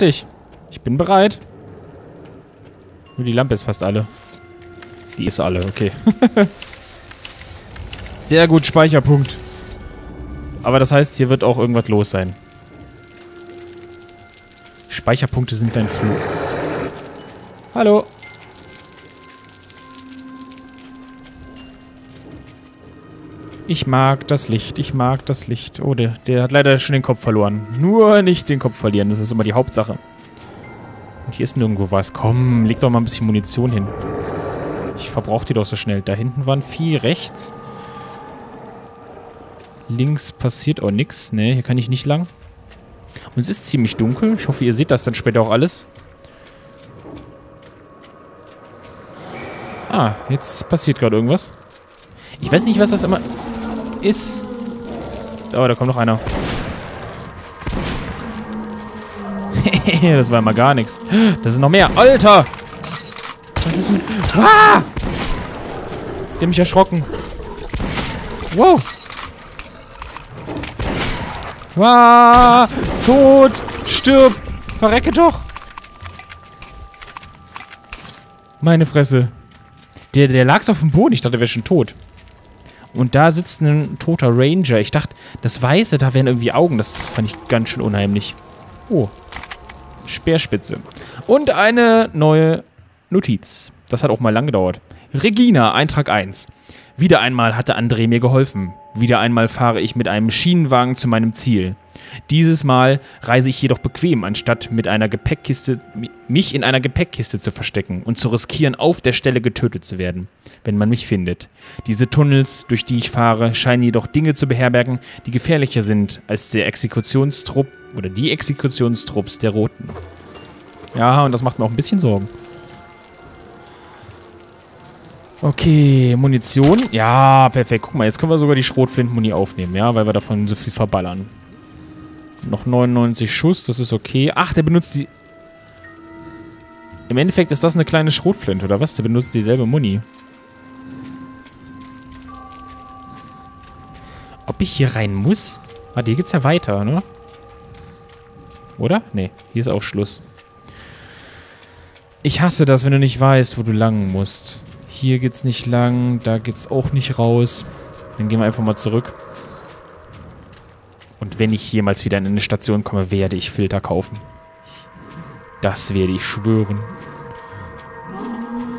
Dich. Ich bin bereit. Nur die Lampe ist fast alle. Die ist alle, okay. Sehr gut, Speicherpunkt. Aber das heißt, hier wird auch irgendwas los sein. Speicherpunkte sind dein Flug. Hallo. Ich mag das Licht, ich mag das Licht. Oh, der, der hat leider schon den Kopf verloren. Nur nicht den Kopf verlieren, das ist immer die Hauptsache. Und hier ist nirgendwo was. Komm, leg doch mal ein bisschen Munition hin. Ich verbrauche die doch so schnell. Da hinten war ein Vieh, rechts. Links passiert auch nichts. Ne, hier kann ich nicht lang. Und es ist ziemlich dunkel. Ich hoffe, ihr seht das dann später auch alles. Ah, jetzt passiert gerade irgendwas. Ich weiß nicht, was das immer ist. Oh, da kommt noch einer. das war immer gar nichts. Das sind noch mehr. Alter! Was ist denn... Ah! Der hat mich erschrocken. Wow! Ah, tot! Stirb! Verrecke doch! Meine Fresse. Der, der lag auf dem Boden. Ich dachte, der wäre schon tot. Und da sitzt ein toter Ranger. Ich dachte, das Weiße, da wären irgendwie Augen. Das fand ich ganz schön unheimlich. Oh. Speerspitze. Und eine neue Notiz. Das hat auch mal lang gedauert. Regina, Eintrag 1. Wieder einmal hatte André mir geholfen. Wieder einmal fahre ich mit einem Schienenwagen zu meinem Ziel. Dieses Mal reise ich jedoch bequem, anstatt mit einer Gepäckkiste, mich in einer Gepäckkiste zu verstecken und zu riskieren, auf der Stelle getötet zu werden, wenn man mich findet. Diese Tunnels, durch die ich fahre, scheinen jedoch Dinge zu beherbergen, die gefährlicher sind als der Exekutionstrupp oder die Exekutionstrupps der Roten. Ja, und das macht mir auch ein bisschen Sorgen. Okay, Munition. Ja, perfekt. Guck mal, jetzt können wir sogar die Schrotflintenmuni aufnehmen, ja, weil wir davon so viel verballern. Noch 99 Schuss, das ist okay. Ach, der benutzt die... Im Endeffekt ist das eine kleine Schrotflinte, oder was? Der benutzt dieselbe Muni. Ob ich hier rein muss? Warte, hier geht's ja weiter, ne? Oder? Ne, hier ist auch Schluss. Ich hasse das, wenn du nicht weißt, wo du lang musst. Hier geht's nicht lang, da geht's auch nicht raus. Dann gehen wir einfach mal zurück. Und wenn ich jemals wieder in eine Station komme, werde ich Filter kaufen. Das werde ich schwören.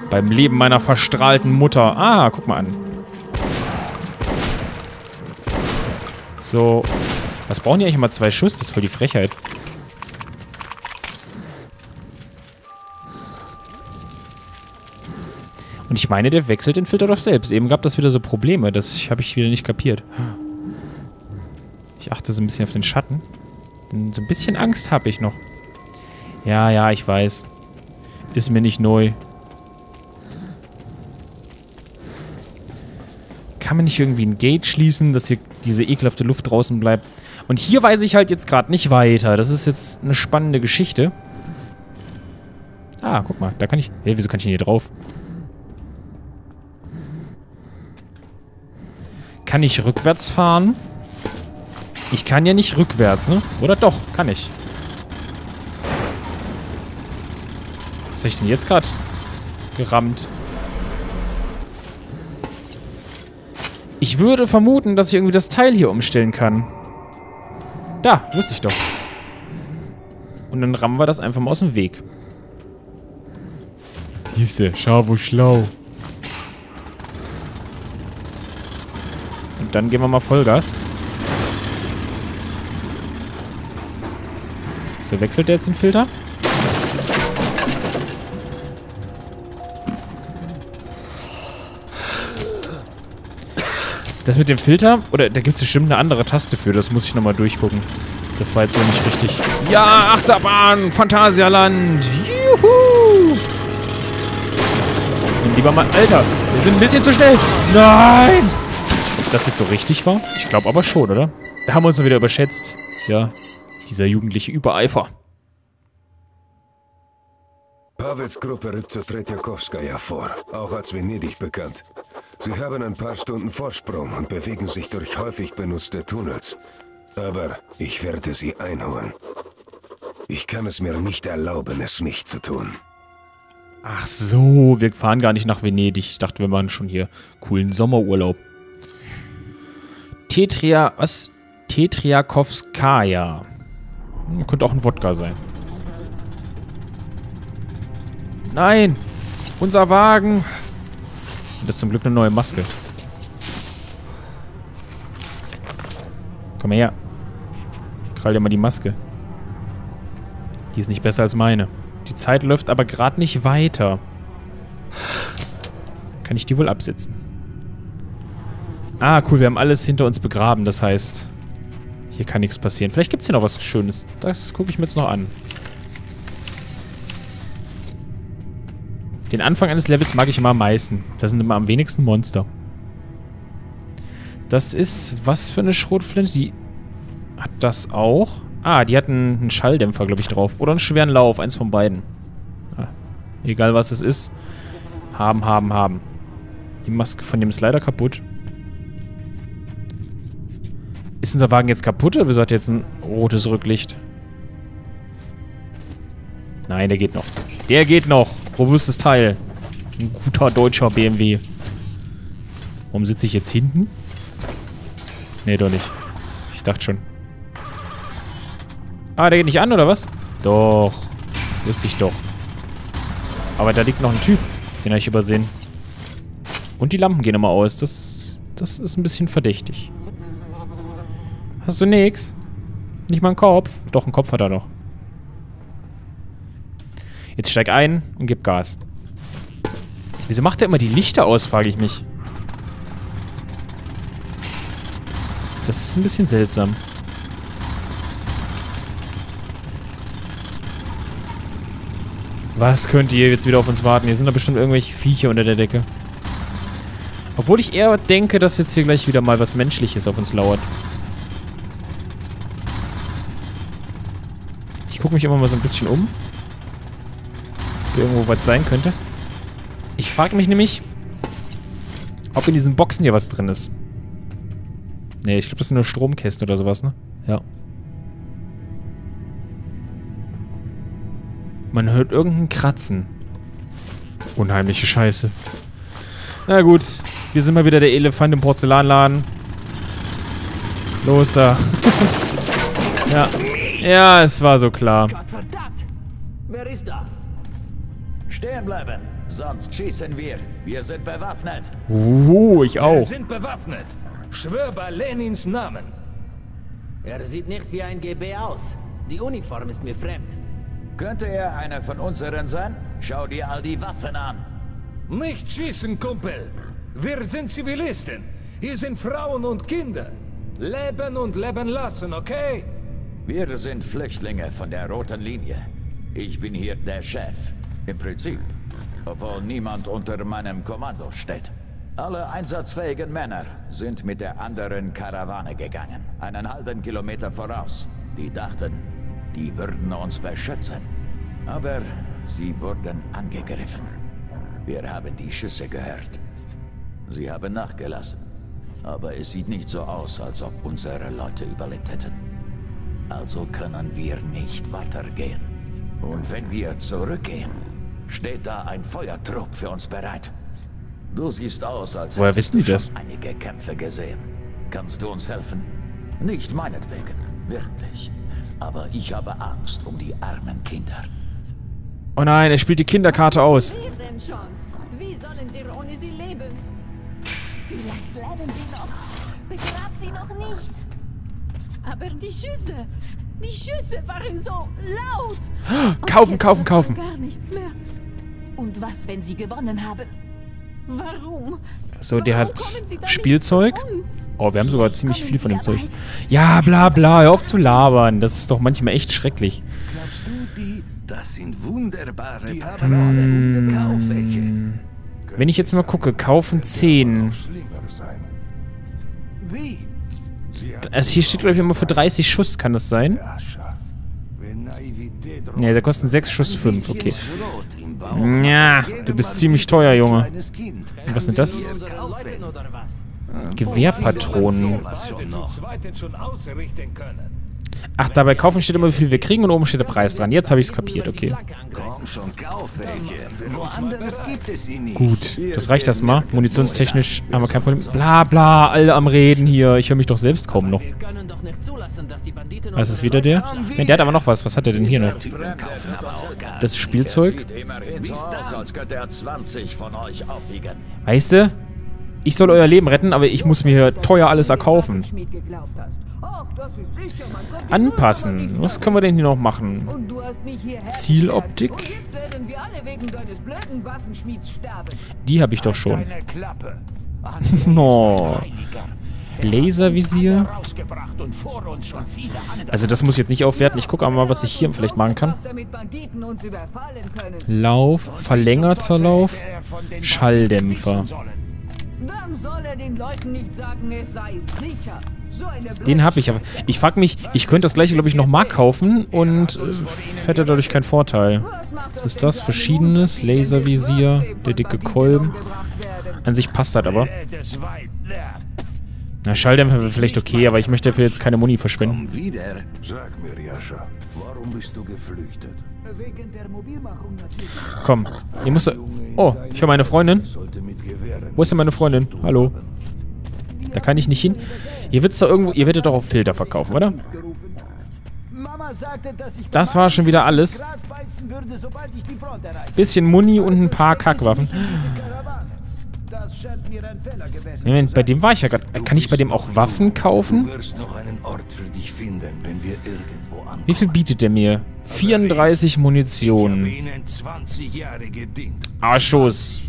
Beim Leben meiner verstrahlten Mutter. Ah, guck mal an. So. Was brauchen die eigentlich immer zwei Schuss? Das ist voll die Frechheit. Und ich meine, der wechselt den Filter doch selbst. Eben gab das wieder so Probleme. Das habe ich wieder nicht kapiert. Ich achte so ein bisschen auf den Schatten. Denn so ein bisschen Angst habe ich noch. Ja, ja, ich weiß. Ist mir nicht neu. Kann man nicht irgendwie ein Gate schließen, dass hier diese ekelhafte Luft draußen bleibt? Und hier weiß ich halt jetzt gerade nicht weiter. Das ist jetzt eine spannende Geschichte. Ah, guck mal, da kann ich... Hey, wieso kann ich denn hier drauf? Kann ich rückwärts fahren? Ich kann ja nicht rückwärts, ne? Oder doch, kann ich. Was habe ich denn jetzt gerade gerammt? Ich würde vermuten, dass ich irgendwie das Teil hier umstellen kann. Da, wusste ich doch. Und dann rammen wir das einfach mal aus dem Weg. Siehste, schau, wo schlau. Und dann gehen wir mal Vollgas. So, wechselt der jetzt den Filter? Das mit dem Filter? Oder da gibt es bestimmt eine andere Taste für. Das muss ich nochmal durchgucken. Das war jetzt so nicht richtig. Ja, Achterbahn! Phantasialand! Juhu! Und lieber mal... Alter, wir sind ein bisschen zu schnell. Nein! Ob das jetzt so richtig war? Ich glaube aber schon, oder? Da haben wir uns mal wieder überschätzt. Ja, dieser jugendliche Übereifer. Pavels Gruppe rückt zur Tretjakowskaja vor, auch als Venedig bekannt. Sie haben ein paar Stunden Vorsprung und bewegen sich durch häufig benutzte Tunnels. Aber ich werde sie einholen. Ich kann es mir nicht erlauben, es nicht zu tun. Ach so, wir fahren gar nicht nach Venedig. Ich dachte, wir machen schon hier coolen Sommerurlaub. Tetria, was? Tetriakowskaja. Könnte auch ein Wodka sein. Nein! Unser Wagen! Das ist zum Glück eine neue Maske. Komm her. Krall dir mal die Maske. Die ist nicht besser als meine. Die Zeit läuft aber gerade nicht weiter. Kann ich die wohl absitzen? Ah, cool, wir haben alles hinter uns begraben. Das heißt, hier kann nichts passieren. Vielleicht gibt es hier noch was Schönes. Das gucke ich mir jetzt noch an. Den Anfang eines Levels mag ich immer am meisten. Da sind immer am wenigsten Monster. Das ist was für eine Schrotflinte? Die hat das auch. Ah, die hat einen, einen Schalldämpfer, glaube ich, drauf. Oder einen schweren Lauf. Eins von beiden. Ah, egal, was es ist. Haben, haben, haben. Die Maske von dem ist leider kaputt. Ist unser Wagen jetzt kaputt oder wieso hat jetzt ein rotes Rücklicht? Nein, der geht noch. Der geht noch. Robustes Teil. Ein guter deutscher BMW. Warum sitze ich jetzt hinten? Nee, doch nicht. Ich dachte schon. Ah, der geht nicht an, oder was? Doch. Wusste ich doch. Aber da liegt noch ein Typ. Den habe ich übersehen. Und die Lampen gehen immer aus. Das, das ist ein bisschen verdächtig. Hast du nix? Nicht mal einen Kopf? Doch, einen Kopf hat er noch. Jetzt steig ein und gib Gas. Wieso macht er immer die Lichter aus, frage ich mich. Das ist ein bisschen seltsam. Was könnt ihr jetzt wieder auf uns warten? Hier sind da bestimmt irgendwelche Viecher unter der Decke. Obwohl ich eher denke, dass jetzt hier gleich wieder mal was Menschliches auf uns lauert. Gucke mich immer mal so ein bisschen um. Ob irgendwo was sein könnte. Ich frage mich nämlich, ob in diesen Boxen hier was drin ist. Nee, ich glaube, das sind nur Stromkästen oder sowas, ne? Ja. Man hört irgendein Kratzen. Unheimliche Scheiße. Na gut, wir sind mal wieder der Elefant im Porzellanladen. Los da. ja. Ja, es war so klar. Gottverdammt! Wer ist da? Stehen bleiben, sonst schießen wir. Wir sind bewaffnet. Uh, ich Wir auch. sind bewaffnet. Schwör bei Lenins Namen. Er sieht nicht wie ein GB aus. Die Uniform ist mir fremd. Könnte er einer von unseren sein? Schau dir all die Waffen an. Nicht schießen, Kumpel. Wir sind Zivilisten. Hier sind Frauen und Kinder. Leben und leben lassen, okay? Wir sind Flüchtlinge von der roten Linie. Ich bin hier der Chef. Im Prinzip. Obwohl niemand unter meinem Kommando steht. Alle einsatzfähigen Männer sind mit der anderen Karawane gegangen. Einen halben Kilometer voraus. Die dachten, die würden uns beschützen. Aber sie wurden angegriffen. Wir haben die Schüsse gehört. Sie haben nachgelassen. Aber es sieht nicht so aus, als ob unsere Leute überlebt hätten. Also können wir nicht weitergehen. Und wenn wir zurückgehen, steht da ein Feuertrupp für uns bereit. Du siehst aus, als Woher hättest wissen die das? einige Kämpfe gesehen. Kannst du uns helfen? Nicht meinetwegen, wirklich. Aber ich habe Angst um die armen Kinder. Oh nein, er spielt die Kinderkarte aus. Wir denn schon? Aber die Schüsse, die Schüsse waren so laut. Kaufen, kaufen, kaufen. Gar nichts mehr. Und was, wenn sie gewonnen haben? Warum? So, der Warum hat Spielzeug. Oh, wir haben sogar ziemlich Kommen viel von dem Zeug. Ja, bla bla, hör auf zu labern. Das ist doch manchmal echt schrecklich. Glaubst du, die, das sind wunderbare die haben alle. Wenn ich jetzt mal gucke, kaufen 10. Also hier steht, glaube ich, immer für 30 Schuss, kann das sein? Ne, da kosten 6 Schuss 5, okay. Ja, du bist ziemlich teuer, Junge. Und was sind das? Gewehrpatronen. Ach, dabei kaufen steht immer, wie viel wir kriegen und oben steht der Preis dran. Jetzt habe ich es kapiert, okay. Schon. Gut, das reicht erstmal. Munitionstechnisch haben wir kein Problem. Bla bla, alle am Reden hier. Ich höre mich doch selbst kaum noch. Was ist wieder der? Ne, der hat aber noch was. Was hat er denn hier noch? Das Spielzeug? Sieht immerhin so aus, als könnte 20 von euch aufwiegen. Weißt du? Ich soll euer Leben retten, aber ich muss mir teuer alles erkaufen. Anpassen. Was können wir denn hier noch machen? Zieloptik? Die habe ich doch schon. No. Laservisier. Also das muss ich jetzt nicht aufwerten. Ich gucke aber mal, was ich hier vielleicht machen kann. Lauf, verlängerter Lauf, Schalldämpfer. Dann soll er den Leuten nicht sagen, es sei sicher. So eine Den habe ich aber. Ich frage mich, ich könnte das gleiche, glaube ich, nochmal kaufen und äh, hätte dadurch keinen Vorteil. Was ist das? Verschiedenes, Laservisier, der dicke Kolben. An sich passt das aber. Na, Schalldämpfer wäre vielleicht okay, aber ich möchte dafür jetzt keine Muni verschwenden. Komm wieder. Sag mir, Jascha, warum bist du geflüchtet? Wegen der Mobilmachung natürlich. Komm, ihr müsst... Oh, ich habe meine Freundin. Wo ist denn meine Freundin? Hallo. Da kann ich nicht hin. Ihr wird's doch irgendwo... Ihr werdet doch auf Filter verkaufen, oder? Das war schon wieder alles. Bisschen Muni und ein paar Kackwaffen. Moment, bei dem war ich ja gerade... Kann ich bei dem auch Waffen kaufen? Wie viel bietet der mir? 34 Ich habe Munition. ihnen 20 Jahre gedient. Arschos.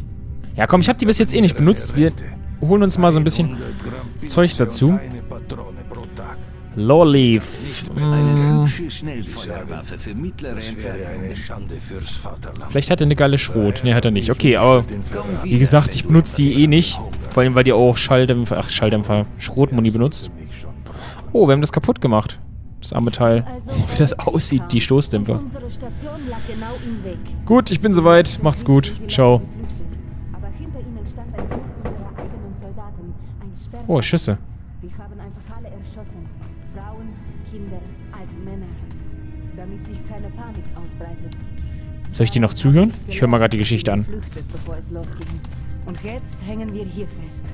Ja komm, ich habe die bis jetzt eh nicht benutzt. Wir holen uns mal so ein bisschen 100 Gramm Zeug dazu. Fürs Vaterland. Vielleicht hat er eine geile Schrot. Ne, hat er nicht. Okay, aber Den Verrat wie gesagt, ich benutze die eh nicht. Vor allem, weil die auch Schalldämpfer, ach, Schalldämpfer, Schrotmuni benutzt. Oh, wir haben das kaputt gemacht. Das arme Teil. Oh, wie das aussieht, die Stoßdämpfer. Genau. Gut, ich bin soweit. Macht's gut. Ciao. Aber. Oh, Schüsse. Die haben einfach alle erschossen. Frauen, Kinder, alte Männer. Damit sich keine Panik ausbreitet. Soll ich dir noch zuhören? Ich höre mal gerade die Geschichte an. Und jetzt hängen wir hier fest.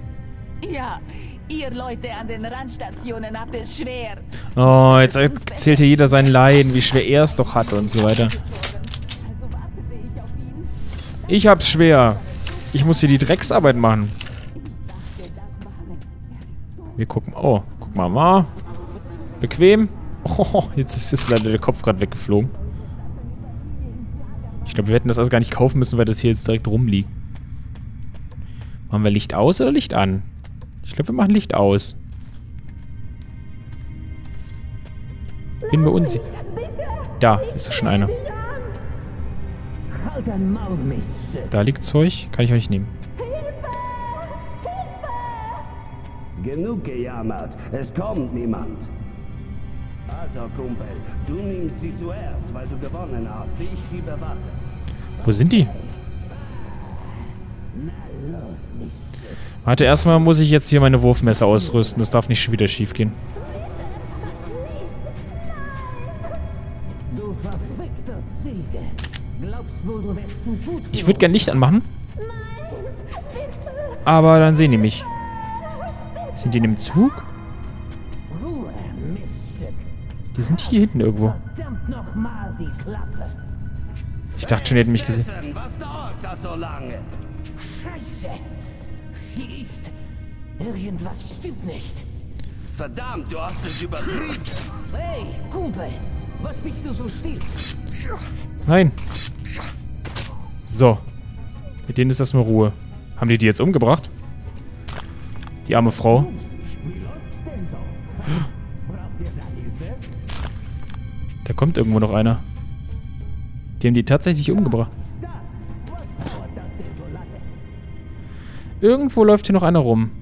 Ja, ihr Leute an den Randstationen habt es schwer. Oh, jetzt erzählt hier jeder sein Leiden, wie schwer er es doch hatte und so weiter. Also. Ich hab's schwer. Ich muss hier die Drecksarbeit machen. Wir gucken. Oh, guck mal mal. Bequem. Oh, jetzt ist, ist leider der Kopf gerade weggeflogen. Ich glaube, wir hätten das also gar nicht kaufen müssen, weil das hier jetzt direkt rumliegt. Machen wir Licht aus oder Licht an? Ich glaube, wir machen Licht aus. Bin mir unsicher. Da ist schon einer. Halt. Da liegt Zeug. Kann ich nicht nehmen. Genug gejammert, es kommt niemand. Also, Kumpel, du nimmst sie zuerst, weil du gewonnen hast. Ich schiebe Wache. Wo sind die? Warte, erstmal muss ich jetzt hier meine Wurfmesser ausrüsten. Das darf nicht schon wieder schief gehen. Ich würde gern Licht anmachen. Aber dann sehen die mich. Sind die in dem Zug? Die sind hier hinten irgendwo. Ich dachte schon, die hätten mich gesehen. Was dauert das so lange? Scheiße. Sie. Irgendwas stimmt nicht. Verdammt, du hast es übertrieben. Hey, Kumpel. Was bist du so still? Nein. So. Mit denen ist erstmal Ruhe. Haben die die jetzt umgebracht? Die arme Frau. Da kommt irgendwo noch einer. Die haben die tatsächlich umgebracht. Irgendwo läuft hier noch einer rum.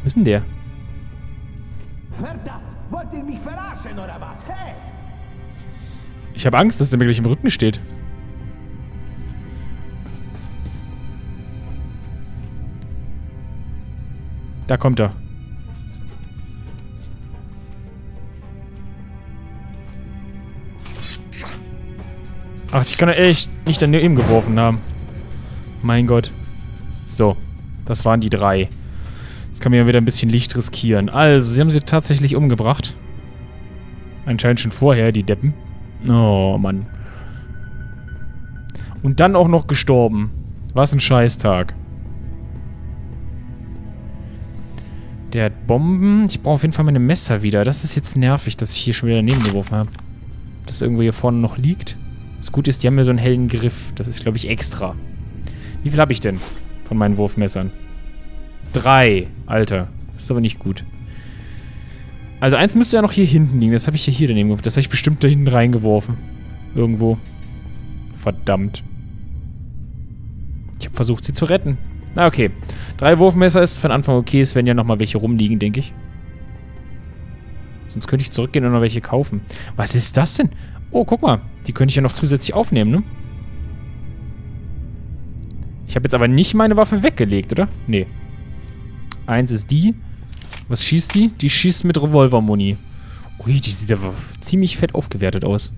Wo ist denn der? Ich habe Angst, dass der mir gleich im Rücken steht. Da kommt er. Ach, ich kann ja echt nicht daneben geworfen haben. Mein Gott. So. Das waren die drei. Jetzt kann man ja wieder ein bisschen Licht riskieren. Also, sie haben sie tatsächlich umgebracht. Anscheinend schon vorher, die Deppen. Oh, Mann. Und dann auch noch gestorben. Was ein Scheißtag. Der hat Bomben. Ich brauche auf jeden Fall meine Messer wieder. Das ist jetzt nervig, dass ich hier schon wieder daneben geworfen habe. Das irgendwo hier vorne noch liegt. Das Gute ist, die haben mir so einen hellen Griff. Das ist, glaube ich, extra. Wie viel habe ich denn von meinen Wurfmessern? Drei. Alter. Das ist aber nicht gut. Also eins müsste ja noch hier hinten liegen. Das habe ich ja hier daneben geworfen. Das habe ich bestimmt da hinten reingeworfen. Irgendwo. Verdammt. Ich habe versucht, sie zu retten. Na, okay. Drei Wurfmesser ist von Anfang okay. Es werden ja nochmal welche rumliegen, denke ich. Sonst könnte ich zurückgehen und noch welche kaufen. Was ist das denn? Oh, guck mal. Die könnte ich ja noch zusätzlich aufnehmen, ne? Ich habe jetzt aber nicht meine Waffe weggelegt, oder? Nee. Eins ist die. Was schießt die? Die schießt mit Revolvermuni. Ui, die sieht aber ziemlich fett aufgewertet aus.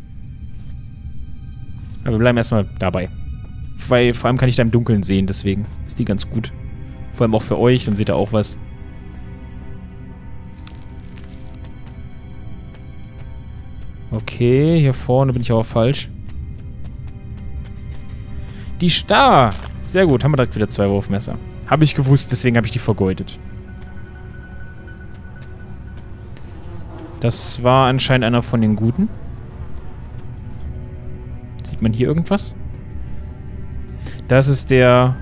Aber wir bleiben erstmal dabei. Weil vor allem kann ich da im Dunkeln sehen, deswegen ist die ganz gut. Vor allem auch für euch, dann seht ihr auch was. Okay, hier vorne bin ich aber falsch. Die Star. Sehr gut, haben wir direkt wieder zwei Wurfmesser. Habe ich gewusst, deswegen habe ich die vergeudet. Das war anscheinend einer von den Guten. Sieht man hier irgendwas? Das ist der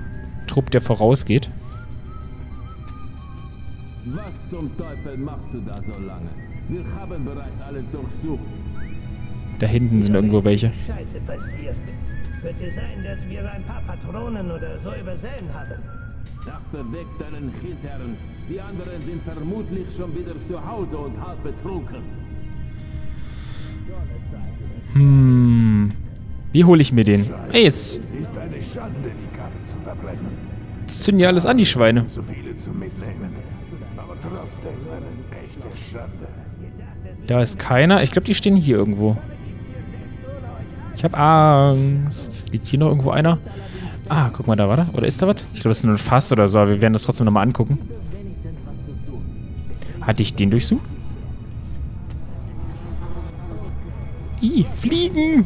Trupp, der vorausgeht. Was zum Teufel machst du da so lange? Wir haben bereits alles durchsucht. Da hinten sind irgendwo welche. Scheiße passiert. Könnte sein, dass wir ein paar Patronen oder so übersehen haben. Dachte weg deinen Hintern. Die anderen sind vermutlich schon wieder zu Hause und halb betrunken. Hm. Wie hole ich mir den? Ey, jetzt Es ist eine Schande, die Karre zu verbrennen. zünden ja alles an, die Schweine. So viele zu mitnehmen. Aber trotzdem eine echte Schande. Da ist keiner. Ich glaube, die stehen hier irgendwo. Ich habe Angst. Liegt hier noch irgendwo einer? Ah, guck mal, da war da. Oder ist da was? Ich glaube, das ist nur ein Fass oder so, aber wir werden das trotzdem nochmal angucken. Hatte ich den durchsucht? Ih, fliegen!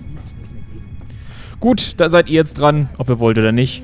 Gut, da seid ihr jetzt dran, ob ihr wollt oder nicht.